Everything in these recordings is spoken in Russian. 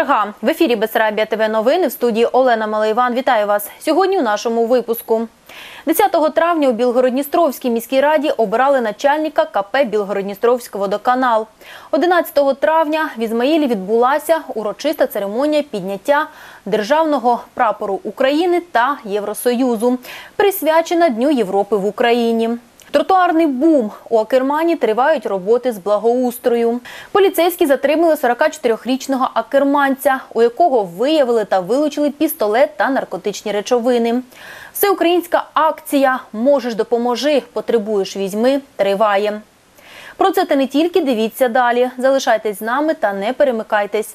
четверга в ефірі Бесарабія ТВ новини в студії Олена Малайван. Вітаю вас сьогодні. У нашому випуску 10 травня у Білгородністровській міській раді обирали начальника КП Білгородністровський водоканал. 11 травня в Ізмаїлі відбулася урочиста церемонія підняття державного прапору України та Євросоюзу, присвячена Дню Європи в Україні. Тротуарний бум. У Акермані тривають роботи з благоустрою. Поліцейські затримали 44-річного акерманця, у якого виявили та вилучили пістолет та наркотичні речовини. Всеукраїнська акція Можеш допоможи, потребуєш візьми триває. Про це та не тільки дивіться далі. Залишайтесь з нами та не перемикайтесь.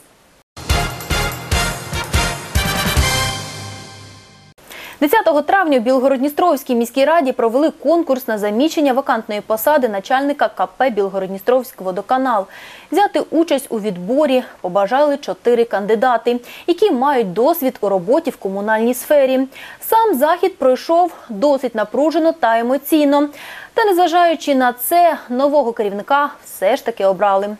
10 травня в Білгородністровській міській раді провели конкурс на заміщення вакантної посади начальника КП Білгородністровський водоканал. Взяти участь у відборі побажали чотири кандидати, які мають досвід у роботі в комунальній сфері. Сам захід пройшов досить напружено та емоційно. Та незважаючи на це, нового керівника все ж таки обрали.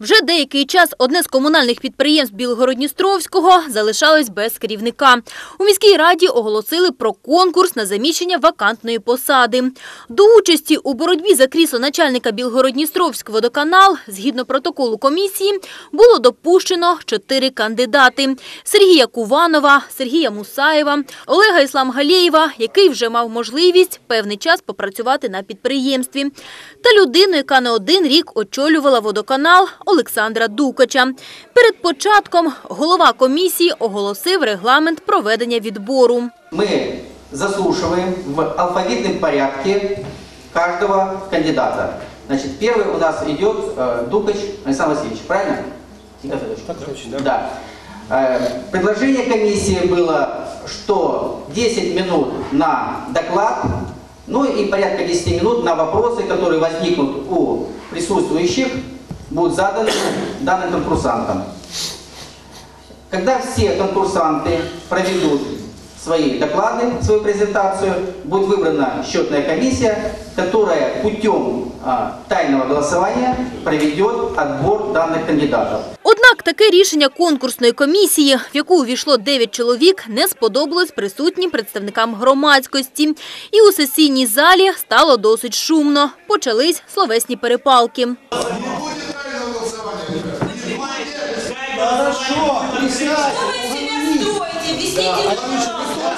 Вже деякий час одне з комунальних підприємств Білгородністровського залишалось без керівника. У міській раді оголосили про конкурс на заміщення вакантної посади. До участі у боротьбі за крісло начальника Білгородністровського водоканал, згідно протоколу комісії, було допущено чотири кандидати: Сергія Куванова, Сергія Мусаєва, Олега Ісламгалєєва, який вже мав можливість певний час попрацювати на підприємстві, та людину, яка не один рік очолювала водоканал Олександра Дукача. Перед початком голова комісії оголосив регламент проведення відбору. Мы заслушиваем в алфавитном порядке каждого кандидата. Значит, первый у нас идет э, Дукач Александр Васильевич, правильно? Никита Федорович? Да. Э, предложение комиссии было, что 10 минут на доклад, ну и порядка 10 минут на вопросы, которые возникнут у присутствующих, будут заданы данным конкурсантам. Когда все конкурсанты проведут свои доклады, свою презентацию, будет выбрана счетная комиссия, которая путем а, тайного голосования проведет отбор данных кандидатов. Однак таке рішення конкурсної комісії, в яку увійшло 9 чоловік, не сподобалось присутнім представникам громадськості. І у сесійній залі стало досить шумно. Почались словесні перепалки. Хорошо, присядь. Что вы из себя строите? Объясните мне, пожалуйста.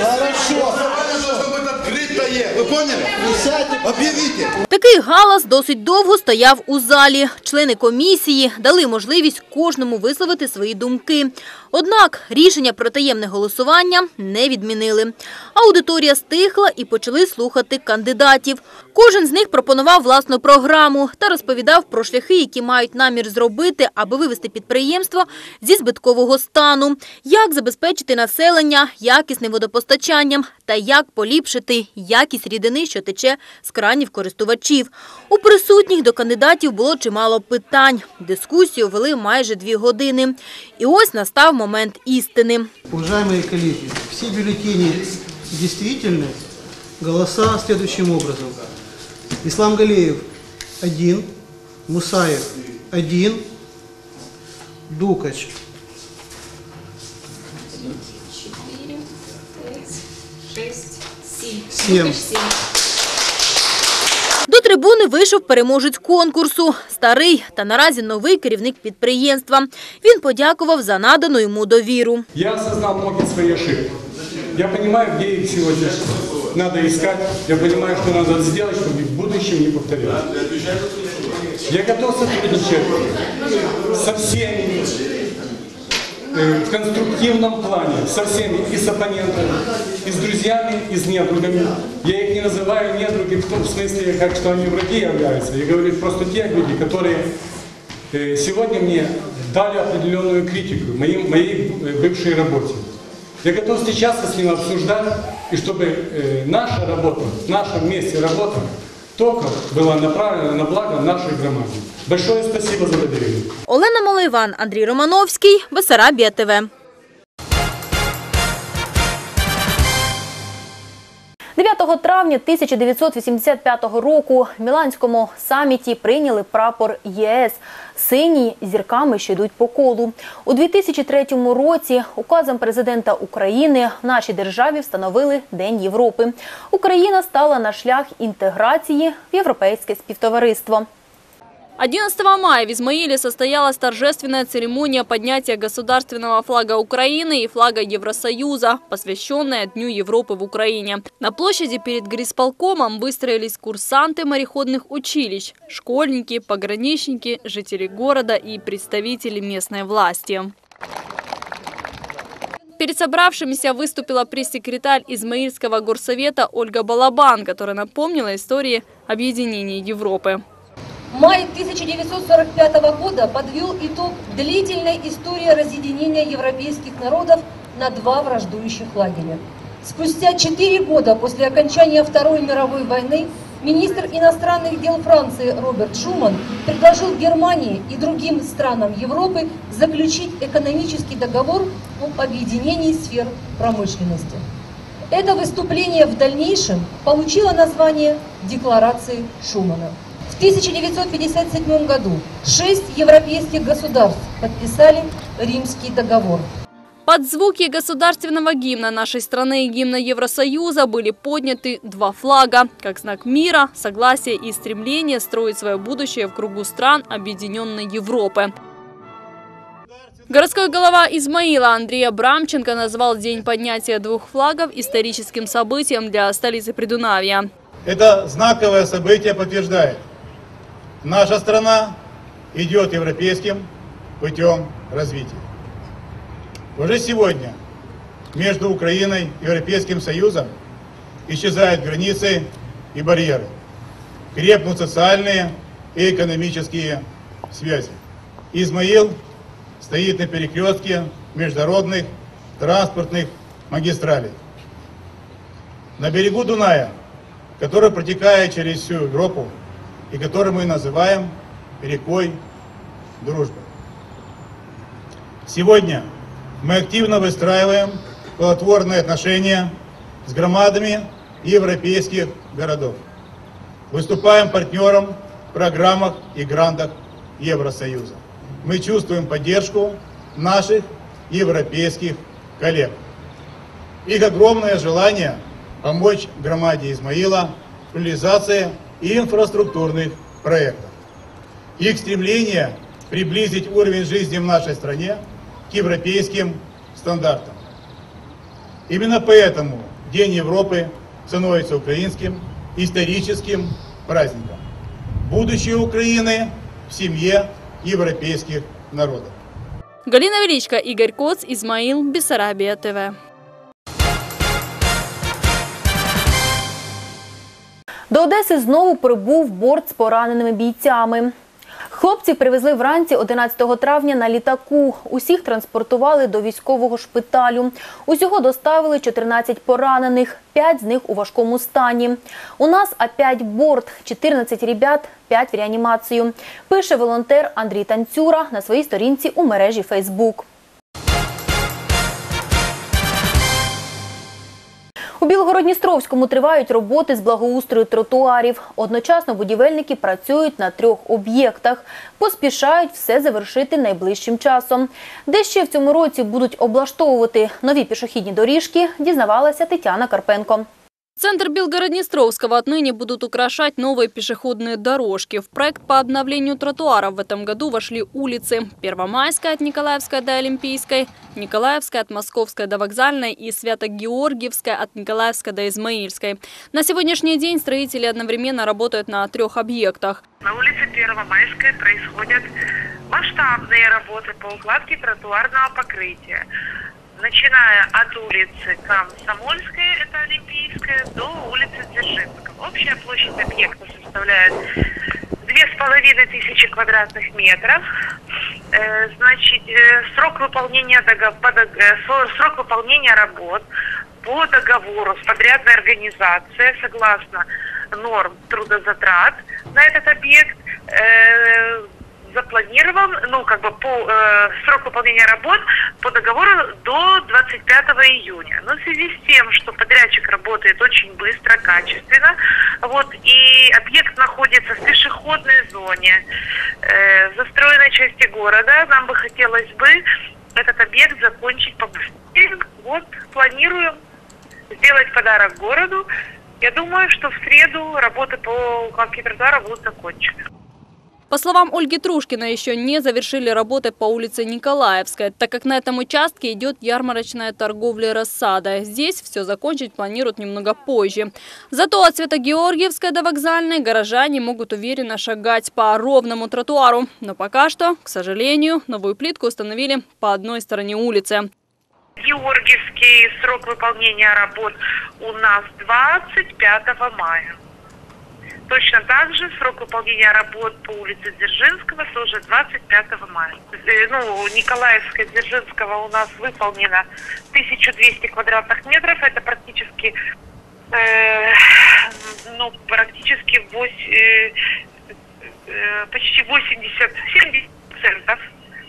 Хорошо. должно быть открытое. Вы поняли? Присядьте. Объявите. Такий галас досить довго стояв у залі. Члени комісії дали можливість кожному висловити свої думки. Однак рішення про таємне голосування не відмінили. Аудиторія стихла і почали слухати кандидатів. Кожен з них пропонував власну програму та розповідав про шляхи, які мають намір зробити, аби вивести підприємство зі збиткового стану, як забезпечити населення якісним водопостачанням та як поліпшити якість рідини, що тече з кранів користувачів. У присутніх до кандидатів було чимало питань. Дискусію вели майже дві години. І ось настав момент істини. Уважаемые коллеги, все бюллетени действительны. Голоса следующим образом. Ислам Галеев – один, Мусаев – один, Дукач Четыре, пять, шесть, семь. Семь. Дукач, семь. До трибуни вийшов переможець конкурсу – старий та наразі новий керівник підприємства. Він подякував за надану йому довіру. Я осознал многие свои ошибки. Я понимаю, где их сегодня надо искать. Я понимаю, что надо сделать, чтобы в будущем не повторилось. Я готов сотрудничать со всеми э, в конструктивном плане, со всеми, и с оппонентами, и с друзьями, и с недругами. Я их не называю недруги в том смысле, как что они враги являются. Я говорю просто те люди, которые э, сегодня мне дали определенную критику моим, моей э, бывшей работе. Я готов встречаться с ним, обсуждать, и чтобы э, наша работа, наша вместе работа только была направлена на благо нашей громады. Большое спасибо за доверие. Олена Малайван, Андрій Романовський, Бесарабія ТВ. 9 травня 1985 року в Міланському саміті прийняли прапор ЄС сині зірками, що йдуть по колу. У 2003 році указом президента України в нашій державі встановили День Європи. Україна стала на шлях інтеграції в європейське співтовариство. 11 мая в Измаиле состоялась торжественная церемония поднятия государственного флага Украины и флага Евросоюза, посвященная Дню Европы в Украине. На площади перед горисполкомом выстроились курсанты мореходных училищ, школьники, пограничники, жители города и представители местной власти. Перед собравшимися выступила пресс-секретарь Измаильского горсовета Ольга Балабан, которая напомнила истории объединения Европы. Май 1945 года подвел итог длительной истории разъединения европейских народов на два враждующих лагеря. Спустя четыре года после окончания Второй мировой войны министр иностранных дел Франции Роберт Шуман предложил Германии и другим странам Европы заключить экономический договор об объединении сфер промышленности. Это выступление в дальнейшем получило название Декларации Шумана. В 1957 году шесть европейских государств подписали Римский договор. Под звуки государственного гимна нашей страны и гимна Евросоюза были подняты два флага, как знак мира, согласия и стремления строить свое будущее в кругу стран Объединенной Европы. Городской голова Измаила Андрей Абрамченко назвал День поднятия двух флагов историческим событием для столицы Придунавья. Это знаковое событие подтверждает. Наша страна идет европейским путем развития. Уже сегодня между Украиной и Европейским Союзом исчезают границы и барьеры. Крепнут социальные и экономические связи. Измаил стоит на перекрестке международных транспортных магистралей. На берегу Дуная, который протекает через всю Европу и который мы называем рекой дружбы. Сегодня мы активно выстраиваем плодотворные отношения с громадами европейских городов. Выступаем партнером в программах и грантах Евросоюза. Мы чувствуем поддержку наших европейских коллег. Их огромное желание помочь громаде Измаила в реализации инфраструктурных проектов. Их стремление приблизить уровень жизни в нашей стране к европейским стандартам. Именно поэтому День Европы становится украинским историческим праздником. Будущее Украины в семье европейских народов. Галина Величко, Игорь Коц, Измаил, Бессарабия ТВ. До Одеси знову прибув борт з пораненими бійцями. Хлопці привезли вранці 11 травня на літаку. Усіх транспортували до військового шпиталю. Усього доставили 14 поранених, 5 з них у важкому стані. У нас опять борт, 14 ребят, 5 в реанімацію. Пише волонтер Андрій Танцюра на своїй сторінці у мережі Фейсбук. У Білгородністровському тривають роботи з благоустрою тротуарів. Одночасно будівельники працюють на трьох об'єктах. Поспішають все завершити найближчим часом. Де ще в цьому році будуть облаштовувати нові пішохідні доріжки, дізнавалася Тетяна Карпенко. Центр Белгороднестровского отныне будут украшать новые пешеходные дорожки. В проект по обновлению тротуаров в этом году вошли улицы Первомайская от Николаевской до Олимпийской, Николаевская от Московской до Вокзальной и Свято-Георгиевская от Николаевской до Измаильской. На сегодняшний день строители одновременно работают на трех объектах. На улице Первомайской происходят масштабные работы по укладке тротуарного покрытия. Начиная от улицы Комсомольской, это Олимпийская, до улицы Дзержинского. Общая площадь объекта составляет две с половиной тысячи квадратных метров. Э, Значит, э, срок выполнения, э, срок выполнения работ по договору с подрядной организацией согласно норм трудозатрат на этот объект запланирован, ну, как бы по э, срок выполнения работ по договору до 25 июня. Но в связи с тем, что подрядчик работает очень быстро, качественно, вот, и объект находится в пешеходной зоне, э, в застроенной части города, нам бы хотелось бы этот объект закончить побыстрее. Вот, планируем сделать подарок городу. Я думаю, что в среду работы по укладке тротуара будут закончены. По словам Ольги Трушкиной, еще не завершили работы по улице Николаевская, так как на этом участке идет ярмарочная торговля рассада. Здесь все закончить планируют немного позже. Зато от Свято-Георгиевской до вокзальной горожане могут уверенно шагать по ровному тротуару. Но пока что, к сожалению, новую плитку установили по одной стороне улицы. Георгиевский срок выполнения работ у нас 25 мая. Точно так же срок выполнения работ по улице Дзержинского тоже 25 мая. Э, Ну, Николаевская, Дзержинского у нас выполнено 1200 квадратных метров. Это практически, э, ну, практически 8, э, э, почти 80, 70 процентов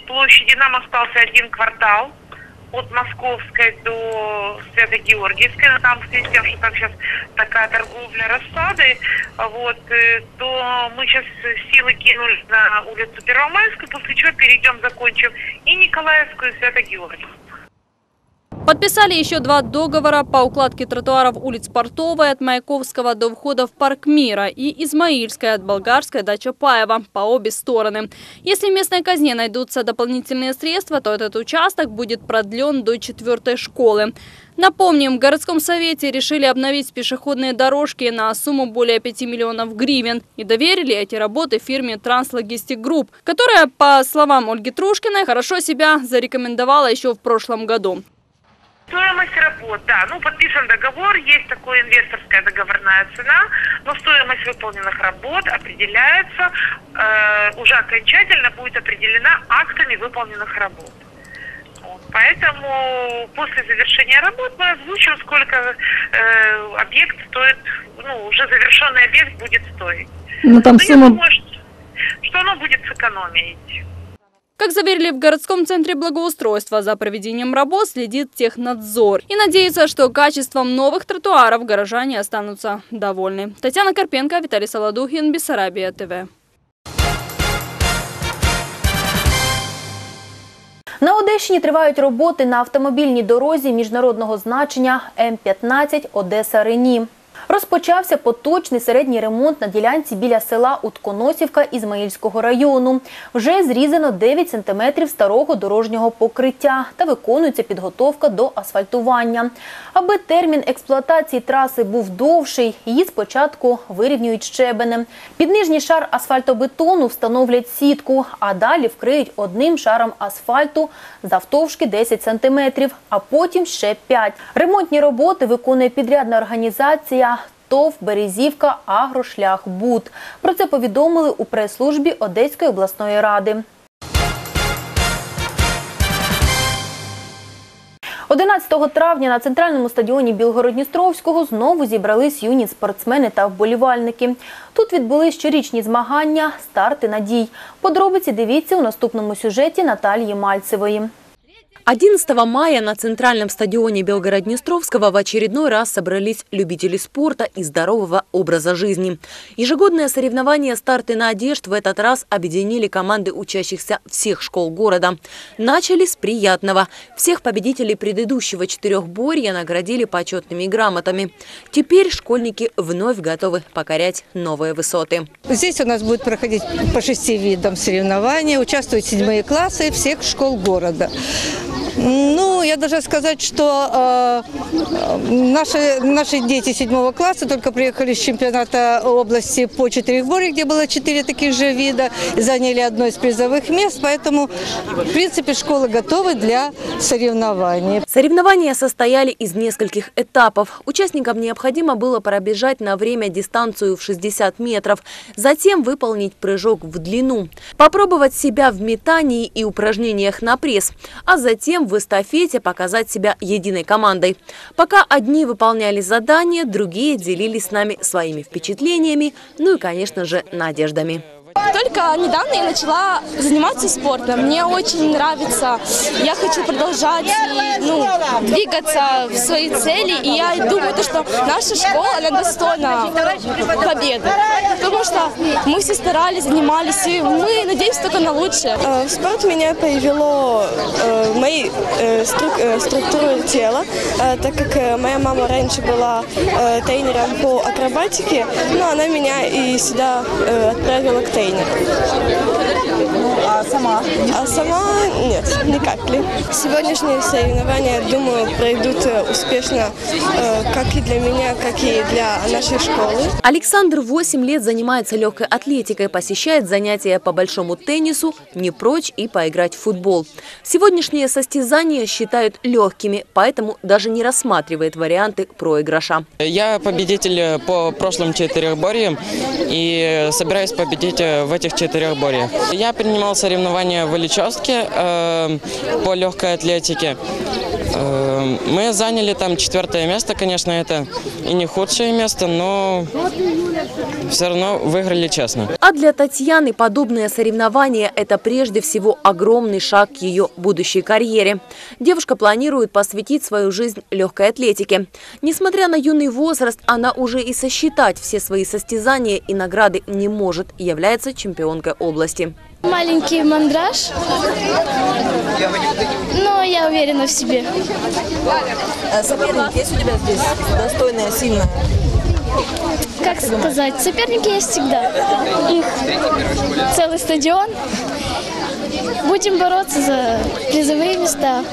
площади. Нам остался один квартал от Московской до Свято-Георгиевской, там в связи с тем, что там сейчас такая торговля рассады, вот, э, то мы сейчас силы кинули на улицу Первомайскую, после чего перейдем, закончим и Николаевскую, и Свято-Георгиевскую. Подписали еще два договора по укладке тротуаров улиц Портовой от Маяковского до входа в Парк Мира и Измаильская от Болгарской до Чапаева по обе стороны. Если в местной казне найдутся дополнительные средства, то этот участок будет продлен до четвертой школы. Напомним, в городском совете решили обновить пешеходные дорожки на сумму более 5 миллионов гривен и доверили эти работы фирме Транслогистик Групп, которая, по словам Ольги Трушкиной, хорошо себя зарекомендовала еще в прошлом году. Стоимость работ, да, ну подписан договор, есть такая инвесторская договорная цена, но стоимость выполненных работ определяется, э, уже окончательно будет определена актами выполненных работ. Вот, Поэтому после завершения работ мы озвучим, сколько э, объект стоит, ну, уже завершенный объект будет стоить. Ну, там Но я думаю, что, что оно будет с экономией идти. Как заверили в городском центре благоустройства, за проведением работ следит технадзор. И надеются, что качеством новых тротуаров горожане останутся довольны. Татьяна Карпенко, Виталий Солодухин, Бессарабия ТВ. На Одещині тривають роботи на автомобільній дорозі міжнародного значення М-15 Одеса-Рені. Розпочався поточний середній ремонт на ділянці біля села Утконосівка Ізмаїльського району. Вже зрізано 9 сантиметрів старого дорожнього покриття та виконується підготовка до асфальтування. Аби термін експлуатації траси був довший, її спочатку вирівнюють щебенем. Під нижній шар асфальтобетону встановлять сітку, а далі вкриють одним шаром асфальту завтовшки 10 сантиметрів, а потім ще 5. Ремонтні роботи виконує підрядна організація ТОВ Березівка Агрошляхбуд. Про це повідомили у прес-службі Одеської обласної ради. 11 травня на центральному стадіоні Білгородністровського знову зібрались юні спортсмени та вболівальники. Тут відбулись щорічні змагання «Старти надій». Подробиці дивіться у наступному сюжеті Наталії Мальцевої. 11 мая на центральном стадионе Белгород-Днестровского в очередной раз собрались любители спорта и здорового образа жизни. Ежегодное соревнование «Старты надежд» в этот раз объединили команды учащихся всех школ города. Начали с приятного. Всех победителей предыдущего четырехборья наградили почетными грамотами. Теперь школьники вновь готовы покорять новые высоты. Здесь у нас будет проходить по шести видам соревнования. Участвуют седьмые классы всех школ города. Ну, я должна сказать, что э, наши, наши дети седьмого класса только приехали с чемпионата области по четырехборье, где было четыре таких же вида, заняли одно из призовых мест, поэтому, в принципе, школы готовы для соревнований. Соревнования состояли из нескольких этапов. Участникам необходимо было пробежать на время дистанцию в 60 метров, затем выполнить прыжок в длину, попробовать себя в метании и упражнениях на пресс, а затем в эстафете показать себя единой командой. Пока одни выполняли задания, другие делились с нами своими впечатлениями, ну и, конечно же, надеждами. Только недавно я начала заниматься спортом. Мне очень нравится. Я хочу продолжать и, ну, двигаться в свои цели. И я думаю, то, что наша школа, она достойна победы. Потому что мы все старались, занимались, и мы надеемся только на лучшее. В спорт меня привело э, мои э, стру- э, структуры тела, э, так как э, моя мама раньше была э, тренером по акробатике, но она меня и сюда э, отправила к тренеру. А сама? А сама нет, никак ли. Сегодняшние соревнования, думаю, пройдут э, успешно э, как и для меня, как и для нашей школы. Александр 8 лет занимается легкой атлетикой, посещает занятия по большому теннису, не прочь и поиграть в футбол. Сегодняшние состязания считают легкими, поэтому даже не рассматривает варианты проигрыша. Я победитель по прошлым четырехборьям и собираюсь победить в этих четырехборьях. Я принимал соревнования в Ильичевске э, по легкой атлетике. Э, мы заняли там четвертое место, конечно, это и не худшее место, но все равно выиграли честно. А для Татьяны подобные соревнования – это прежде всего огромный шаг к ее будущей карьере. Девушка планирует посвятить свою жизнь легкой атлетике. Несмотря на юный возраст, она уже и сосчитать все свои состязания и награды не может, является чемпионкой области. Маленький мандраж, но я уверена в себе. Соперник есть у тебя здесь? Достойная, сильная? Как сказать, соперники есть всегда. Их целый стадион. Будем бороться за призовые места,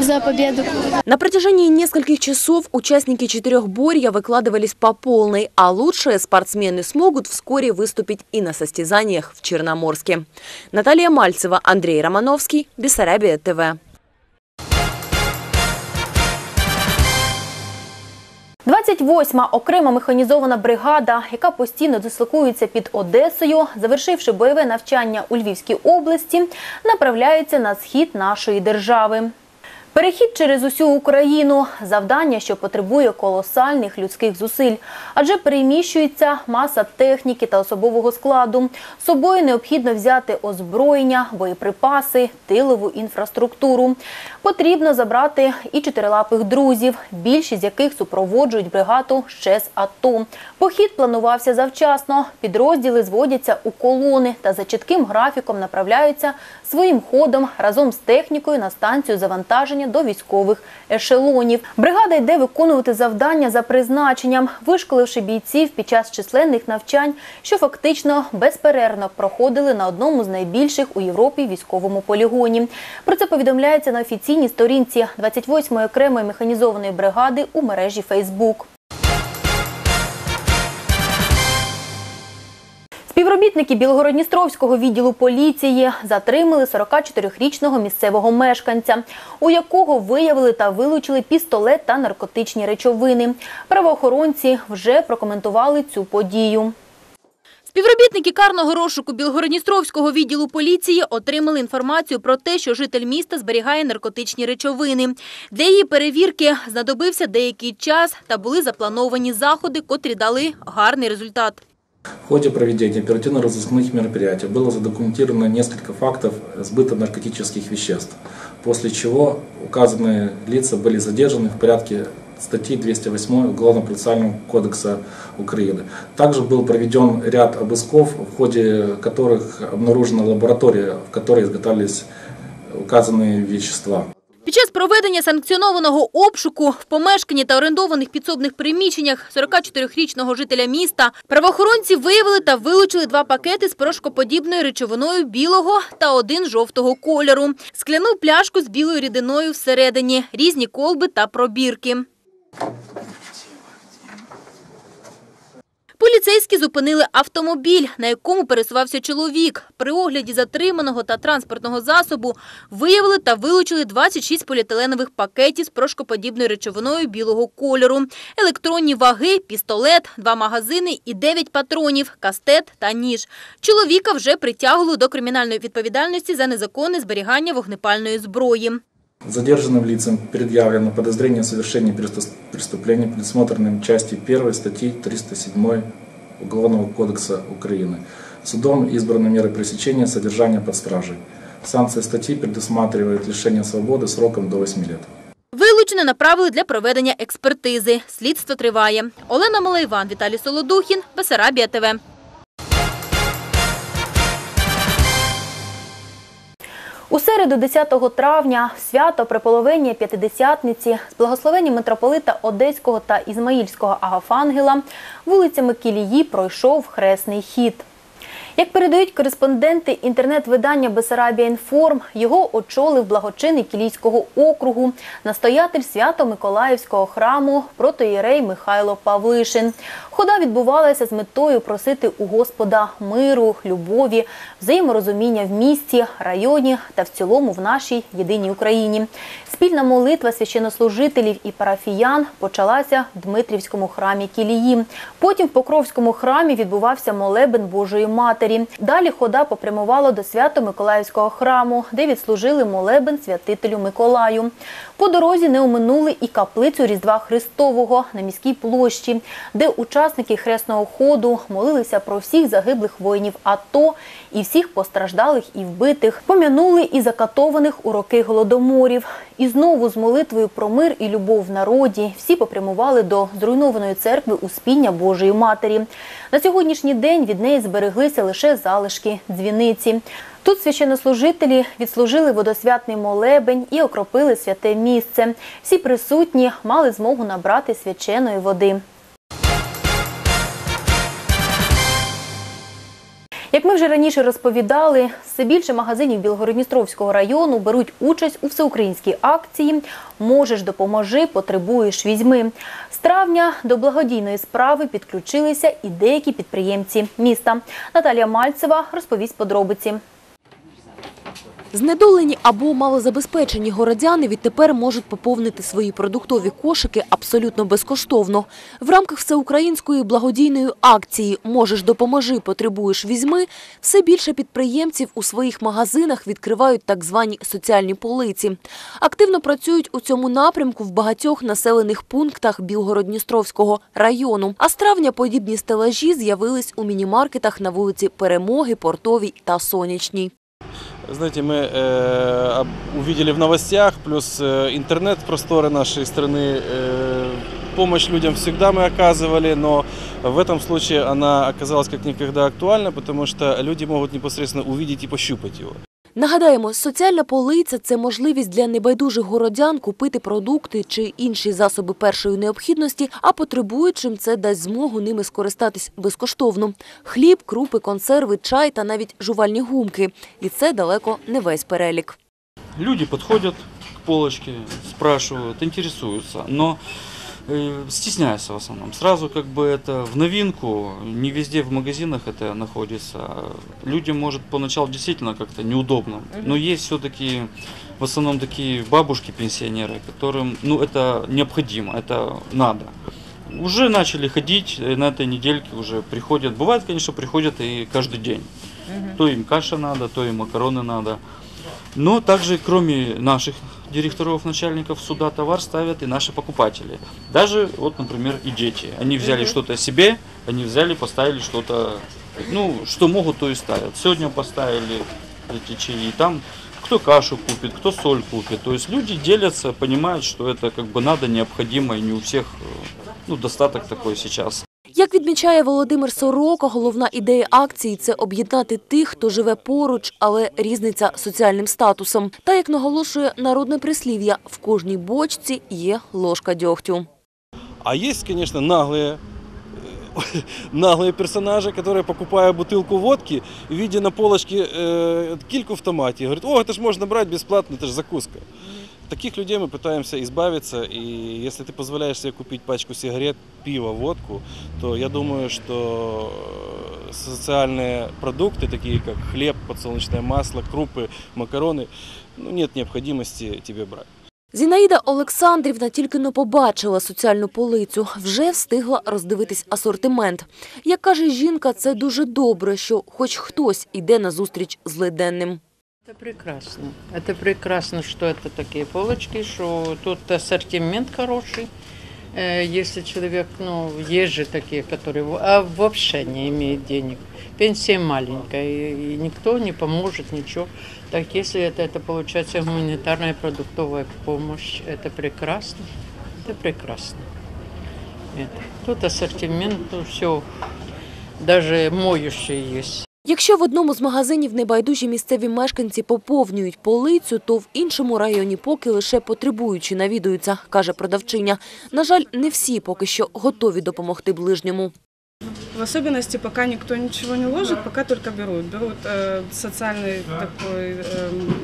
за победу. На протяжении нескольких часов участники четырехборья выкладывались по полной, а лучшие спортсмены смогут вскоре выступить и на состязаниях в Черноморске. Наталья Мальцева, Андрей Романовский, Бессарабия ТВ. 28-ма окрема механізована бригада, яка постійно дислокується під Одесою, завершивши бойове навчання у Львівській області, направляється на схід нашої держави. Перехід через усю Україну – завдання, що потребує колосальних людських зусиль, адже переміщується маса техніки та особового складу. З собою необхідно взяти озброєння, боєприпаси, тилову інфраструктуру. Потрібно забрати і чотирилапих друзів, більшість яких супроводжують бригаду ще з АТО. Похід планувався завчасно. Підрозділи зводяться у колони та за чітким графіком направляються своїм ходом разом з технікою на станцію завантаження до військових ешелонів. Бригада йде виконувати завдання за призначенням, вишколивши бійців під час численних навчань, що фактично безперервно проходили на одному з найбільших у Європі військовому полігоні. Про це повідомляється на офіційній сторінці 28-ї окремої механізованої бригади у мережі Фейсбук. Співробітники Білгородністровського відділу поліції затримали 44-річного місцевого мешканця, у якого виявили та вилучили пістолет та наркотичні речовини. Правоохоронці вже прокоментували цю подію. Співробітники карного розшуку Білгородністровського відділу поліції отримали інформацію про те, що житель міста зберігає наркотичні речовини. Для її перевірки знадобився деякий час та були заплановані заходи, котрі дали гарний результат. В ходе проведения оперативно-розыскных мероприятий было задокументировано несколько фактов сбыта наркотических веществ, после чего указанные лица были задержаны в порядке статьи 208 Уголовно-процессуального кодекса Украины. Также был проведен ряд обысков, в ходе которых обнаружена лаборатория, в которой изготавливались указанные вещества. Під час проведення санкціонованого обшуку в помешканні та орендованих підсобних приміщеннях 44-річного жителя міста правоохоронці виявили та вилучили два пакети з порошкоподібною речовиною білого та один жовтого кольору, скляну пляшку з білою рідиною всередині, різні колби та пробірки. Поліцейські зупинили автомобіль, на якому пересувався чоловік. При огляді затриманого та транспортного засобу виявили та вилучили 26 поліетиленових пакетів з порошкоподібною речовиною білого кольору, електронні ваги, пістолет, два магазини і 9 патронів, кастет та ніж. Чоловіка вже притягнули до кримінальної відповідальності за незаконне зберігання вогнепальної зброї. Задержанным лицам предъявлено подозрение в совершении преступления, предусмотренным частью 1 статьи 307 Уголовного кодекса Украины. Судом избраны меры пресечения содержания под стражей. Санкция статьи предусматривает лишение свободы сроком до 8 лет. Вилучене направили для проведення експертизи. Слідство триває. Олена Малайван, Віталій Солодухін, Бесарабія ТВ. У середу 10 травня свято приполовення П'ятидесятниці з благословенням митрополита Одеського та Ізмаїльського Агафангела вулицями Кілії пройшов хресний хід. Як передають кореспонденти інтернет-видання Бесарабія Інформ, його очолив благочинний Кілійського округу, настоятель Свято-Миколаївського храму протоєрей Михайло Павлишин. Хода відбувалася з метою просити у Господа миру, любові, взаєморозуміння в місті, районі та в цілому в нашій єдиній Україні. Спільна молитва священнослужителів і парафіян почалася в Дмитрівському храмі Кілії. Потім в Покровському храмі відбувався молебен Божої Матері. Далі хода попрямувала до Свято-Миколаївського храму, де відслужили молебен святителю Миколаю. По дорозі не оминули і каплицю Різдва Христового на міській площі, де учасники хресного ходу молилися про всіх загиблих воїнів АТО і всіх постраждалих і вбитих, пом'янули і закатованих у роки голодоморів. І знову з молитвою про мир і любов в народі всі попрямували до зруйнованої церкви Успіння Божої Матері. На сьогоднішній день від неї збереглися лише залишки дзвіниці. Тут священнослужителі відслужили водосвятний молебень і окропили святе місце. Всі присутні мали змогу набрати свяченої води. Як ми вже раніше розповідали, все більше магазинів Білгородністровського району беруть участь у всеукраїнській акції Можеш допоможи, потребуєш, візьми. З травня до благодійної справи підключилися і деякі підприємці міста. Наталія Мальцева розповість подробиці. Знедолені або малозабезпечені городяни відтепер можуть поповнити свої продуктові кошики абсолютно безкоштовно. В рамках всеукраїнської благодійної акції «Можеш допоможи, потребуєш, візьми» все більше підприємців у своїх магазинах відкривають так звані соціальні полиці. Активно працюють у цьому напрямку в багатьох населених пунктах Білгород-Дністровського району. А з травня подібні стелажі з'явились у мінімаркетах на вулиці Перемоги, Портовій та Сонячній. Знаете, мы э, увидели в новостях, плюс э, интернет-просторы нашей страны. Э, помощь людям всегда мы оказывали, но в этом случае она оказалась как никогда актуальна, потому что люди могут непосредственно увидеть и пощупать его. Нагадаємо, соціальна полиця – це можливість для небайдужих городян купити продукти чи інші засоби першої необхідності, а потребуючим це дасть змогу ними скористатись безкоштовно. Хліб, крупи, консерви, чай та навіть жувальні гумки. І це далеко не весь перелік. Люди полочке, спрашивают, интересуются, но э, стесняются в основном. Сразу как бы это в новинку, не везде в магазинах это находится. Людям может поначалу действительно как-то неудобно, но есть все-таки в основном такие бабушки-пенсионеры, которым ну, это необходимо, это надо. Уже начали ходить, э, на этой недельке уже приходят. Бывает, конечно, приходят и каждый день. То им каша надо, то им макароны надо. Но также, кроме наших директоров, начальников суда, товар ставят и наши покупатели. Даже, вот, например, и дети. Они взяли Мгм. что-то себе, они взяли, поставили что-то, ну, что могут, то и ставят. Сегодня поставили эти чаи, там кто кашу купит, кто соль купит. То есть люди делятся, понимают, что это как бы надо, необходимо, и не у всех э, ну, достаток такой сейчас. Як відмічає Володимир Сорока, головна ідея акції – це об'єднати тих, хто живе поруч, але різниця соціальним статусом. Та, як наголошує народне прислів'я, в кожній бочці є ложка дьогтю. А есть, конечно, наглые, э, наглые персонажи, которые, покупая бутылку водки, видя на полочке э, кильку в томате, говорят, о, это ж можно брать бесплатно, это же закуска. Таких людей мы пытаемся избавиться, и если ты позволяешь себе купить пачку сигарет, пиво, водку, то я думаю, что э, социальные продукты, такие как хлеб, подсолнечное масло, крупы, макароны, ну, нет необходимости тебе брать. Зінаїда Олександрівна тільки не побачила соціальну полицю, вже встигла роздивитись асортимент. Як каже жінка, це дуже добре, що хоч хтось іде на зустріч злиденним. Это прекрасно. Это прекрасно, что это такие полочки, что тут ассортимент хороший. э, если человек, ну, есть же такие, которые а вообще не имеют денег. Пенсия маленькая, и, никто не поможет, ничего. Так если это, это получается гуманитарная продуктовая помощь, это прекрасно. Это прекрасно. Это. Тут ассортимент, тут все, даже моющие есть. Якщо в одному з магазинів небайдужі місцеві мешканці поповнюють полицю, то в іншому районі поки лише потребуючі навідуються, каже продавчиня. На жаль, не всі поки що готові допомогти ближньому. В особенности, пока никто ничего не ложит, пока только берут. Берут э, социальный такой эм,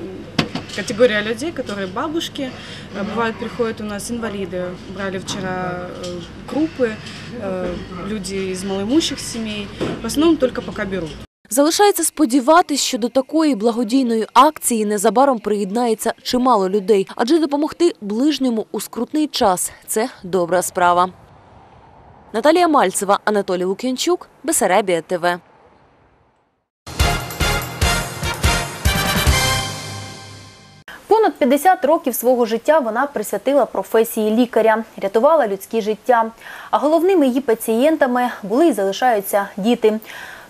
категория людей, которые бабушки. Э, Бывают, приходят у нас инвалиды. Брали вчера э, крупы, э, люди из малоимущих семей. В основном только пока берут. Залишається сподіватись, що до такої благодійної акції незабаром приєднається чимало людей, адже допомогти ближньому у скрутний час – це добра справа. Наталія Мальцева, Анатолій Лук'янчук, Бесарабія ТВ. Понад 50 років свого життя вона присвятила професії лікаря, рятувала людські життя. А головними її пацієнтами були і залишаються діти.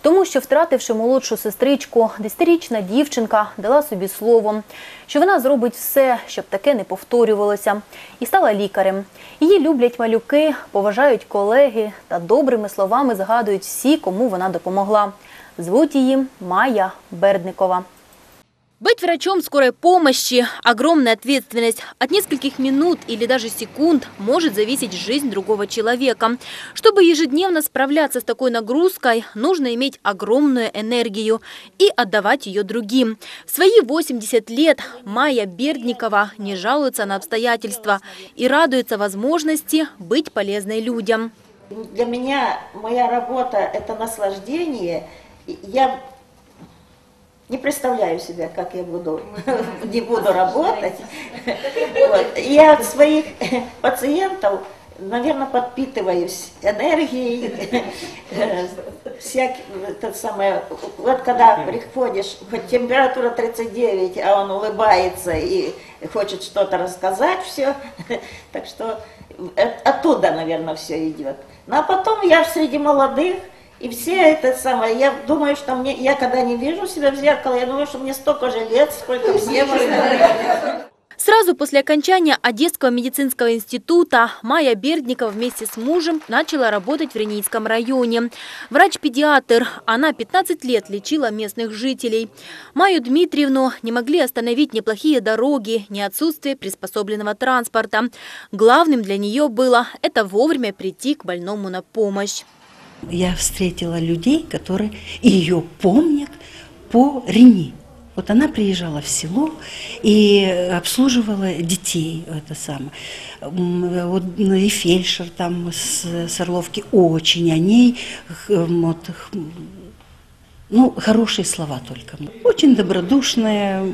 Тому що, втративши молодшу сестричку, десятирічна дівчинка дала собі слово, що вона зробить все, щоб таке не повторювалося, і стала лікарем. Її люблять малюки, поважають колеги та добрими словами згадують всі, кому вона допомогла. Звуть її Майя Бердникова. Быть врачом скорой помощи – огромная ответственность. От нескольких минут или даже секунд может зависеть жизнь другого человека. Чтобы ежедневно справляться с такой нагрузкой, нужно иметь огромную энергию и отдавать ее другим. В свои 80 лет Майя Бердникова не жалуется на обстоятельства и радуется возможности быть полезной людям. Для меня моя работа – это наслаждение. Я не представляю себя, как я буду, не буду работать. Вот. Я от своих пациентов, наверное, подпитываюсь энергией. Всяк, это самое, вот когда приходишь, хоть температура 39, а он улыбается и хочет что-то рассказать, все. Так что э, оттуда, наверное, все идет. Ну а потом я среди молодых, и все это самое, я думаю, что мне, я когда не вижу себя в зеркало, я думаю, что мне столько же лет, сколько всем остальным. Сразу после окончания Одесского медицинского института Майя Бердникова вместе с мужем начала работать в Ренийском районе. Врач-педиатр. Она 15 лет лечила местных жителей. Майю Дмитриевну не могли остановить ни плохие дороги, ни отсутствие приспособленного транспорта. Главным для нее было – это вовремя прийти к больному на помощь. Я встретила людей, которые ее помнят по Рени. Вот она приезжала в село и обслуживала детей. Это самое. Вот ну, и фельдшер там с, с Орловки очень о ней х- вот, ну, хорошие слова только. Очень добродушная.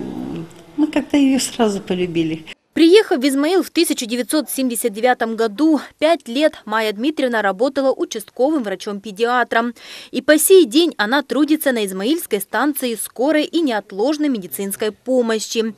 Мы как-то ее сразу полюбили. Приехав в Измаил в 1979 году, пять лет Майя Дмитриевна работала участковым врачом-педиатром. И по сей день она трудится на Измаильской станции скорой и неотложной медицинской помощи.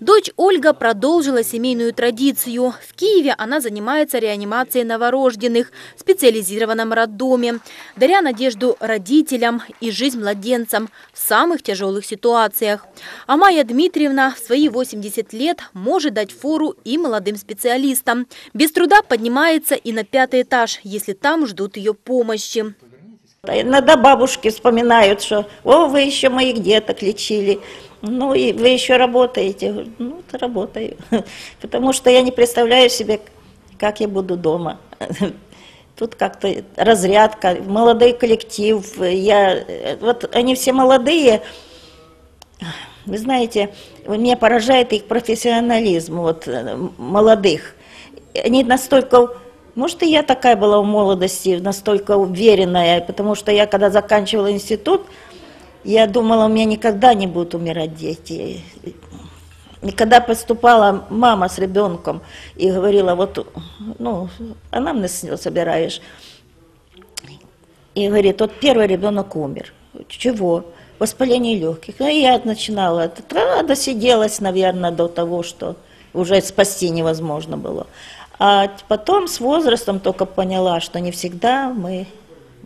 Дочь Ольга продолжила семейную традицию. В Киеве она занимается реанимацией новорожденных в специализированном роддоме, даря надежду родителям и жизнь младенцам в самых тяжелых ситуациях. А Майя Дмитриевна в свои 80 лет может дать фору и молодым специалистам. Без труда поднимается и на пятый этаж, если там ждут ее помощи. Иногда бабушки вспоминают, что «О, вы еще моих деток лечили». Ну, и вы еще работаете. Ну, работаю. Потому что я не представляю себе, как я буду дома. Тут как-то разрядка, молодой коллектив. Я, вот они все молодые. Вы знаете, меня поражает их профессионализм, вот, э, молодых. Они настолько может, и я такая была в молодости, настолько уверенная, потому что я, когда заканчивала институт, я думала, у меня никогда не будут умирать дети. И когда поступала мама с ребенком и говорила, вот, ну, она мне собираешь, и говорит, вот первый ребенок умер. Чего? Воспаление легких. И я начинала, это, досиделась, наверное, до того, что уже спасти невозможно было. А потом с возрастом только поняла, что не всегда мы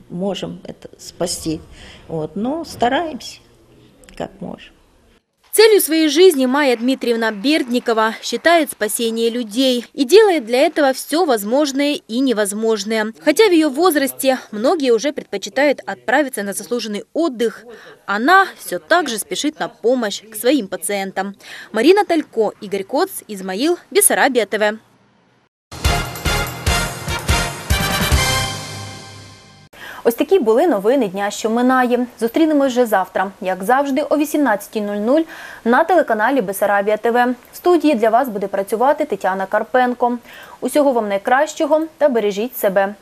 можем это спасти. Вот, но стараемся, как можем. Целью своей жизни Майя Дмитриевна Бердникова считает спасение людей и делает для этого все возможное и невозможное. Хотя в ее возрасте многие уже предпочитают отправиться на заслуженный отдых, она все так же спешит на помощь к своим пациентам. Марина Талько, Игорь Коц, Измаил, Бессарабия ТВ. Ось такі були новини дня, що минає. Зустрінемось вже завтра, як завжди, о 18.00 на телеканалі Бесарабія ТВ. В студії для вас буде працювати Тетяна Карпенко. Усього вам найкращого та бережіть себе.